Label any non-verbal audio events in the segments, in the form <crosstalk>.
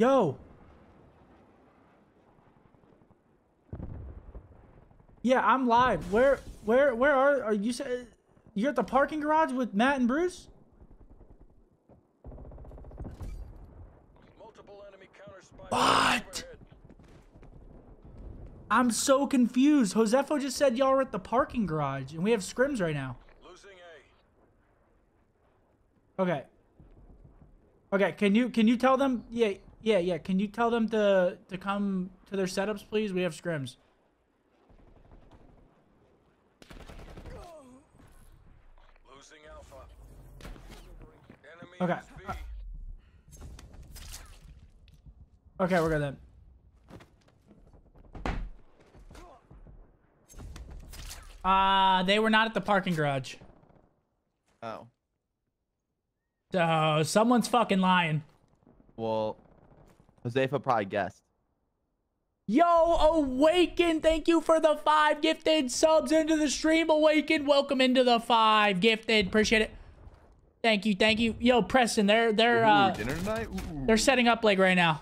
Yo. Yeah, I'm live. Where, where, where are, are you? Say, you're at the parking garage with Matt and Bruce? Multiple enemy counter spy What? I'm so confused. Josefo just said y'all are at the parking garage, and we have scrims right now. Losing A. Okay. Okay, can you can you tell them? Yeah, yeah, yeah. Can you tell them to to come to their setups, please? We have scrims. Losing Alpha. Enemy Okay, has B. Okay, we're good then. Uh, they were not at the parking garage. Oh. So someone's fucking lying. Well, Josefa probably guessed. Yo, Awaken, thank you for the five gifted subs into the stream. Awaken, welcome into the five gifted. Appreciate it. Thank you, thank you. Yo, Preston, they're they're Ooh, uh dinner tonight? Ooh. they're setting up like right now.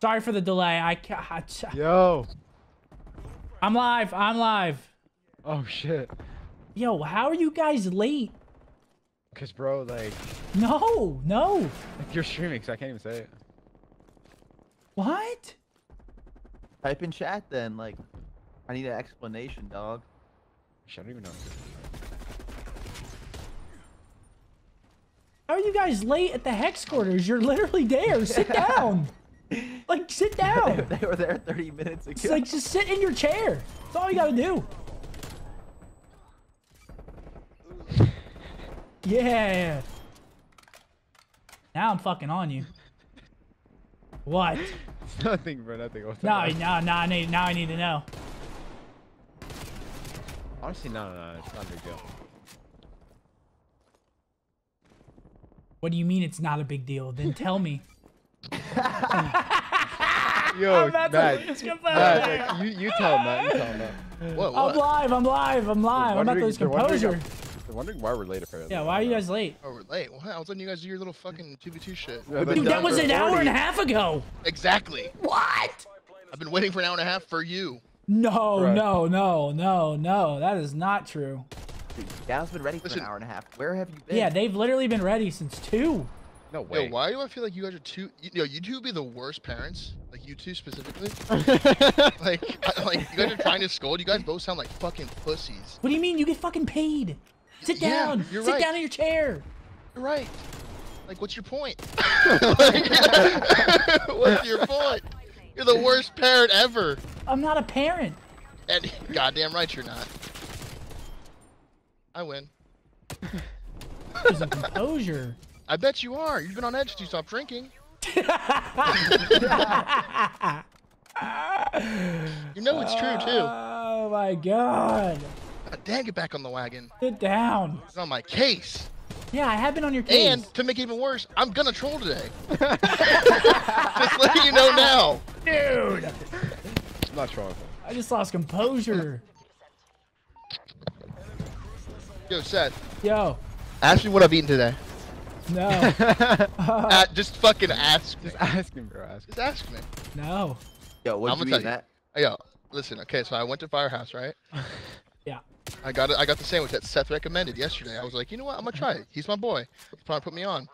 Sorry for the delay. I ca- Yo. I'm live. I'm live. Oh shit. Yo, how are you guys late? Cause bro, like, No, no. like you're streaming, so I can't even say it. What? Type in chat then. Like, I need an explanation, dog. Shit, I don't even know. How are you guys late at the hex quarters? You're literally there. Sit <laughs> down. like sit down. they were there 30 minutes It's ago. like just sit in your chair. That's all you gotta do. Yeah. Now I'm fucking on you. What? <laughs> nothing, bro. Nothing. What's No, no, no. I need. Now I need to know. Honestly, no, no, no. It's not a big deal. What do you mean it's not a big deal? Then tell me. <laughs> Yo, Matt. composure. Matt, like, you, you tell him. You tell him, Matt. What? I'm live. I'm live. I'm live. I'm about to wondering- lose they're wondering- composure. They're wondering why we're late, apparently. Yeah. Why are you guys late? Oh, we're late. What? I was letting you guys do your little fucking 2v2 shit. Yeah, We've but- been Dude, that was for an hour and a half ago. Exactly. What? I've been waiting for an hour and a half for you. No, Right. no, no, no, no. That is not true. Dude, Gal's been ready for Listen. an hour and a half. Where have you been? Yeah, they've literally been ready since two. No way. Yo, why do I feel like you guys are too? You, yo, you two would be the worst parents. Like you two specifically. <laughs> like, I, like you guys are trying to scold. You guys both sound like fucking pussies. What do you mean? You get fucking paid. Sit Yeah, down. you're Sit right. down in your chair. You're right. Like, what's your point? <laughs> <laughs> What's your point? You're the worst parent ever. I'm not a parent. And <laughs> goddamn right you're not. I win. There's a composure. I bet you are. You've been on edge since you stopped drinking. You know it's true too. Oh my god. God damn, get back on the wagon. Sit down. It's on my case. Yeah, I have been on your case. And to make it even worse, I'm gonna troll today. <laughs> Just letting you know now. Dude, I'm not trolling. I just lost composure. Yo, Seth, Yo, ask me what I've eaten today. no, <laughs> Uh, just fucking ask me. Just ask him, bro. Ask him. Just ask me. no. Yo, what'd I'm you eat, tell. Matt? Yo, listen. Okay, so I went to Firehouse, right? <laughs> Yeah. I got it. I got the sandwich that Seth recommended yesterday. I was like, you know what? I'm gonna try it. He's my boy. He's probably put me on.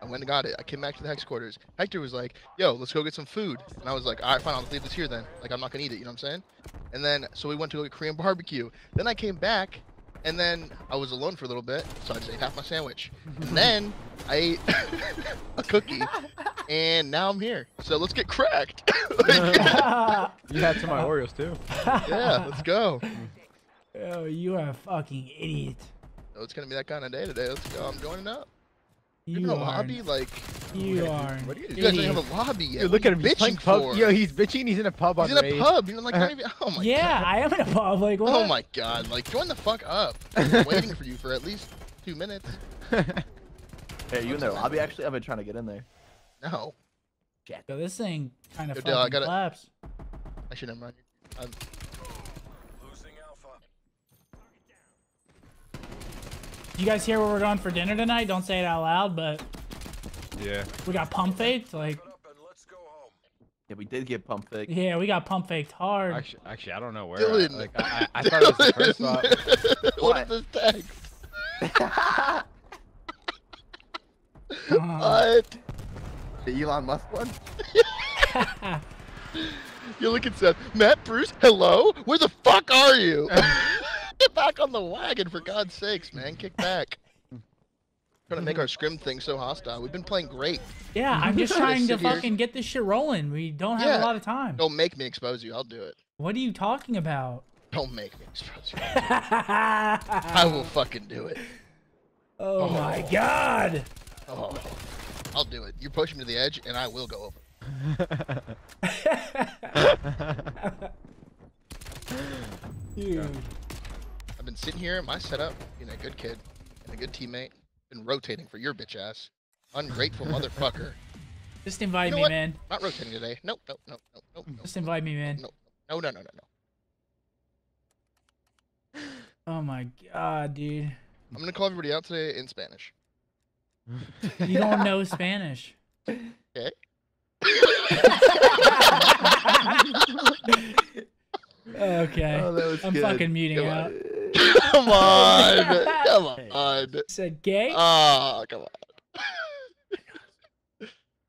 I went and got it. I came back to the hex quarters. Hector was like, "Yo, let's go get some food." And I was like, "All right, fine. I'll leave this here then. Like, I'm not gonna eat it. You know what I'm saying?" And then so we went to go get Korean barbecue. Then I came back, and then I was alone for a little bit, so I just ate half my sandwich. And <laughs> then I ate <laughs> a cookie, and now I'm here. So let's get cracked. <laughs> Like, You had some of my Oreos too. yeah, let's go. Oh, you are a fucking idiot. So it's gonna be that kind of day today. Let's go. I'm joining up. You Even a are. lobby, like You are. What are you you guys don't idiot. have a lobby yet. Dude, What look are at him. He's playing bitching pub. Yo, he's bitching. He's in a pub He's on in a pub. You're like, not <laughs> even. Oh my yeah, god. I am in a pub. Like oh what? Oh my god. Like, join the fuck up. <laughs> I've been waiting for you for at least two minutes. <laughs> Hey, you in the lobby actually? I've been trying to get in there. No. Yo, this thing kind of Yo, fucking Dale, I gotta- claps. Actually, never mind. I'm, Losing Alpha. You guys hear where we're going for dinner tonight? Don't say it out loud, but yeah. we got pump faked. Like, Up and let's go. Yeah, we did get pump faked. Yeah, we got pump faked hard. Actually, actually, I don't know where. Dylan. I, like, I, I, I thought it was the first spot. Dylan, <laughs> what is this text? <laughs> What? the Elon Musk one. <laughs> You're looking Seth. Matt Bruce, hello? Where the fuck are you? Get back on the wagon for God's sakes, man. Kick back. <laughs> Trying to make our scrim thing so hostile. We've been playing great. yeah, I'm just <laughs> trying to Sit here. fucking get this shit rolling. We don't have Yeah. a lot of time. Don't make me expose you. I'll do it. What are you talking about? Don't make me expose you. <laughs> I will fucking do it. Oh, oh my god. Oh, I'll do it. You push me to the edge, and I will go over. Dude. I've been sitting here, in my setup, being a good kid and a good teammate. Been rotating for your bitch ass. Ungrateful <laughs> motherfucker. Just invite You know me, what? man. Not rotating today. Nope, nope, nope, nope, nope, nope. Just invite me, man. No, no, no, no, no, no. Oh my god, dude. I'm gonna call everybody out today in Spanish. You don't know <laughs> Spanish. Okay. <laughs> Okay. Oh, that was I'm good. fucking muting Come out. on. <laughs> Come on, ah, come on. Said gay? Oh, come on.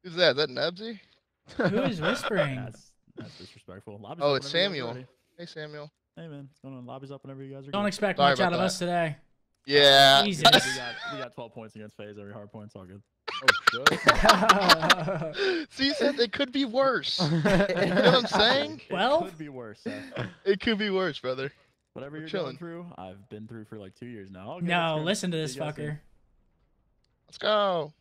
Who's that? Is that Nebsy? Who is <laughs> whispering? That's that's disrespectful. Lobby's Oh, it's whenever you guys are Samuel. Hey, Samuel. Hey man, what's going on? Lobby's up whenever you guys are. Don't good. expect Sorry much out about of us today. Yeah. Jesus. we got we got 12 points against FaZe every hard point. It's all good. Oh shit. <laughs> See, Seth, it could be worse. You know what I'm saying? Well, It Well- could be worse. Seth. It could be worse, brother. Whatever We're you're chilling. going through, I've been through for like two years now. Okay, no, listen to this you soon. fucker. Let's go.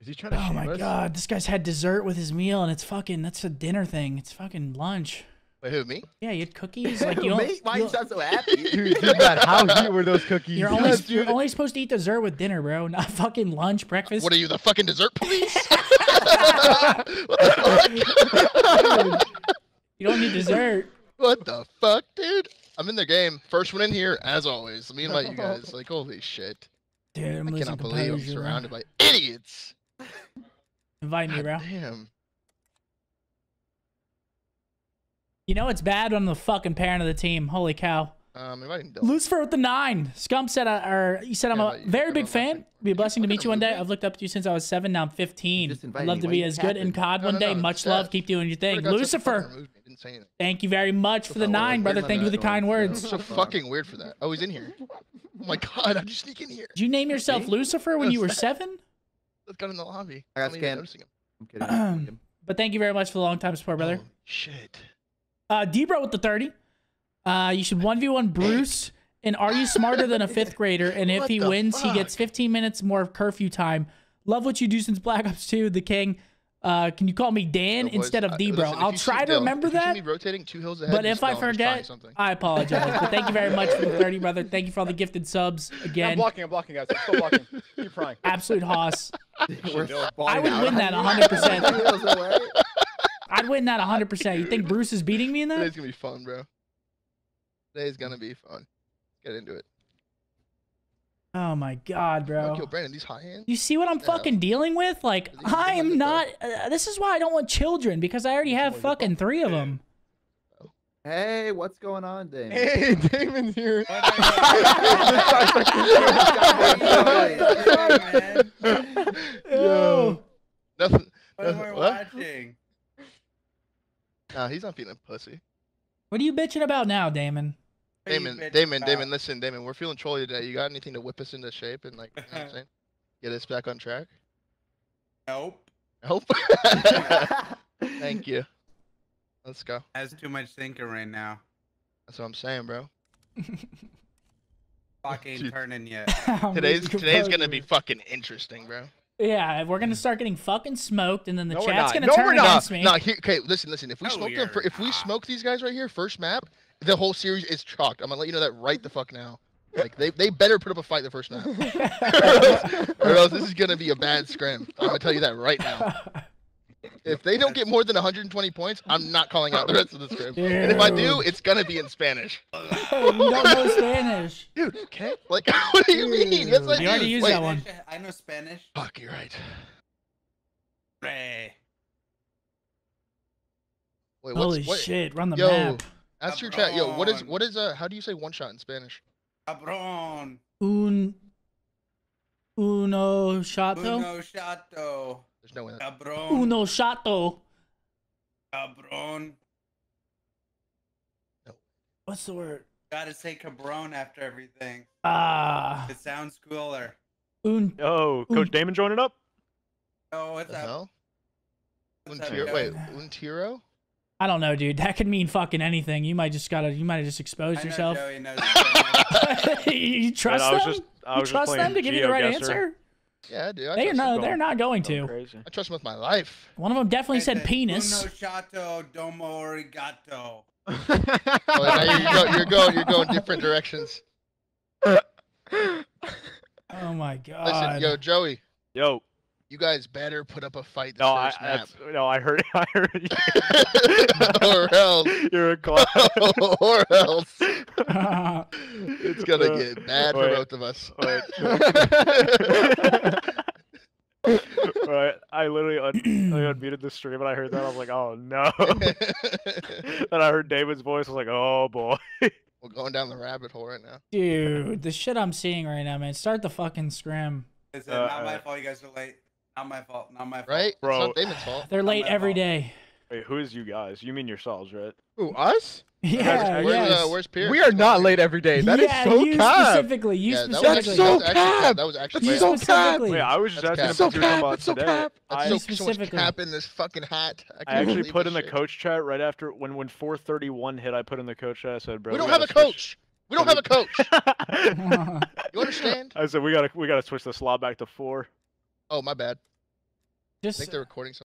Is he trying to Oh my us? god, this guy's had dessert with his meal, and it's fucking. That's a dinner thing. It's fucking lunch. Wait, who, me? Yeah, you had cookies. <laughs> Like you don't. Mate, why you you sound so happy? <laughs> Dude, dude, Matt, how heat were those cookies? You're only <laughs> Yes, you're only supposed to eat dessert with dinner, bro. Not fucking lunch, breakfast. What are you, the fucking dessert police? what the fuck? You don't need dessert. what the fuck, dude? I'm in the game. First one in here, as always. Let me invite you guys. <laughs> Like, holy shit. Dude, I'm I cannot believe I'm surrounded by idiots. Invite me, God bro. damn. You know it's bad when I'm the fucking parent of the team. Holy cow. Um, inviting Dylan. Lucifer with the nine. Scum said, uh, or you said I'm Yeah, a very big I'm fan. Be a blessing to meet you one day. I've looked up to you since I was seven. Now I'm 15. I'd love me. to be you as good in? COD No, one day. no, Much Seth. love. Keep doing your thing. Swear to God, Seth Lucifer, fucking removed me. Didn't say anything. thank you very much for the well, nine, brother. Thank you for the kind words. So so- fucking weird for that. Oh, he's in here. Oh my god, how'd you sneak in here? Did you name yourself Lucifer when you were seven? Let's go in the lobby. I got I'm not even scanned. noticing him. <clears throat> I'm kidding. But thank you very much for the long time support, brother. Shit. Uh, Debro with the 30. Uh, you should 1v1 Bruce. And are you smarter than a fifth <laughs> grader? And if What he the wins, he gets 15 minutes more of curfew time. Love what you do since Black Ops 2, the king. Uh, can you call me Dan Yo, instead of D, bro? listen, I'll try to Dylan- remember if you see that. me rotating two hills ahead, But if I know I'm just trying forget. I apologize. but thank you very much for the 30, brother. Thank you for all the gifted subs <laughs> again. I'm blocking, I'm blocking, guys. I'm still blocking. Keep trying. <laughs> Absolute hoss. I would win that 100%. Two hills away. I'd win that 100%. You think Bruce is beating me in that? Today's gonna be fun, bro. Today's gonna be fun. Get into it. Oh my god, bro. Yo, Brandon, these high hands. You see what I'm Yeah. fucking dealing with? Like, I am not. Uh, this is why I don't want children because I already have fucking three of them. Hey, what's going on, Damon? Hey, <laughs> Damon's here. <laughs> Yo. Nothing. What am nothing- watching? Nah, he's not feeling pussy. What are you bitching about now, Damon? What are you Damon, Damon, about? Damon, listen, Damon, we're feeling trolly today. You got anything to whip us into shape and like, you know what I'm <laughs> saying? Get us back on track? Nope. Nope. <laughs> Thank you. Let's go. Has too much thinking right now. That's what I'm saying, bro. <laughs> Clock ain't Dude. turning yet. Today's today's gonna be fucking interesting, bro. Yeah, we're gonna start getting fucking smoked, and then the No, we're chat's not. gonna No, turn we're not. against me. No, here, okay, listen, listen. If we No, smoke them, if we smoke these guys right here, first map, the whole series is chalked. I'm gonna let you know that right the fuck now. <laughs> Like they, they better put up a fight the first map, or, else, or else this is gonna be a bad scrim. I'm gonna tell you that right now. If they don't get more than 120 points, I'm not calling out the rest of the scrim. And if I do, it's gonna be in Spanish. Hey, you don't know Spanish. Dude, okay? Like, <laughs> what do you mean? Yes, I You already do. used Wait, that one. I know Spanish. Fuck, you're right. Hey. Wait, what's Holy what? shit! Run the Yo, map. Ask your chat. Yo, what is what is uh? How do you say one shot in Spanish? Cabron. Un. Uno shato. Uno shato. There's no way. That, Cabron. Uno shato. Cabron. No. What's the word? Gotta say cabron after everything. Ah. It sounds cooler. Un. Oh, Coach Ooh. Damon joining up. Oh, what's the up? hell? What's up, Untiro- Joey? wait, Untiro? I don't know, dude. <laughs> That could mean fucking anything. You might just gotta. You might have just exposed I know yourself. Joey knows <laughs> you trust I was them? just I you was just trust them to give you the right GeoGuessr. answer? Yeah, dude. I They are trust no. him. They're not going Going to. crazy. I trust them with my life. One of them definitely I said penis. Uno shato domo arigato. Oh, now you're, go, you're going. You're going different directions. <laughs> Oh my god. Listen, yo, Joey, Yo, you guys better put up a fight this no, I first map, that's, no, I heard <laughs> I heard you. <laughs> or else, You're a clown. <laughs> or else, it's gonna Uh, get bad for wait. both of us. Wait, right, I literally un- I <clears throat> unmuted the stream and I heard that. I was like, oh no. and I heard David's voice. I was like, oh boy. We're going down the rabbit hole right now. Dude, the shit I'm seeing right now, man. Start the fucking scrim. It's Uh, not my uh, fault you guys are late. Not my fault. Not my fault. Right? Bro. It's not Damon's fault. They're late my every fault. day. Wait, who is you guys? You mean yourselves, right? Who, us? <laughs> Yeah, where's, yes. uh, where's Pierce? We are not late every day. That is yeah, so you cap. specifically. You Yeah, specifically. actually, that was so actually cap. That was actually That's so specifically. Wait, I was just That's asking cap. if So you were talking cap, about that's so today. cap. That's I, so, You so much cap in this fucking hat. I, I actually put in the shit. coach chat right after when when 431 hit. I put in the coach chat. I said, bro, We don't gotta have a switch- coach. We don't have a coach. <laughs> <laughs> You understand? I said we gotta we gotta switch the slot back to four. Oh, my bad. I Just think they're recording something.